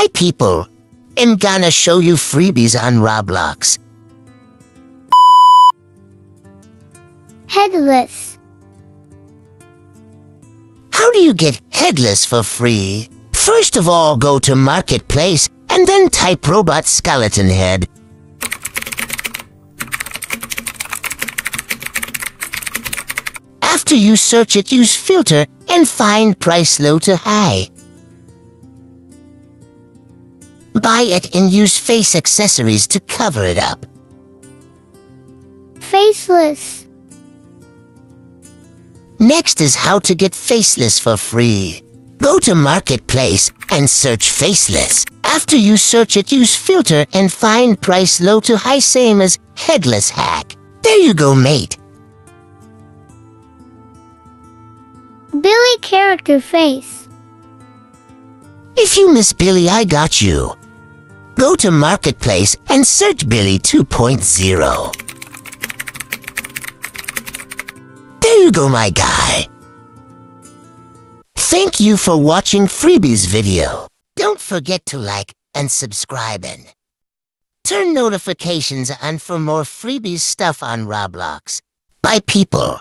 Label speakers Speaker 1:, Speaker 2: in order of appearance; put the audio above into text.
Speaker 1: Hi people, I'm gonna show you freebies on Roblox.
Speaker 2: Headless.
Speaker 1: How do you get headless for free? First of all, go to Marketplace and then type robot skeleton head. After you search it, use filter and find price low to high. Buy it and use face accessories to cover it up.
Speaker 2: Faceless.
Speaker 1: Next is how to get faceless for free. Go to Marketplace and search faceless. After you search it, use filter and find price low to high same as headless hack. There you go, mate.
Speaker 2: Billy character face.
Speaker 1: If you miss Billy, I got you. Go to Marketplace and search Billy 2.0. There you go, my guy. Thank you for watching Freebies video. Don't forget to like and subscribe and turn notifications on for more freebies stuff on Roblox. Bye people.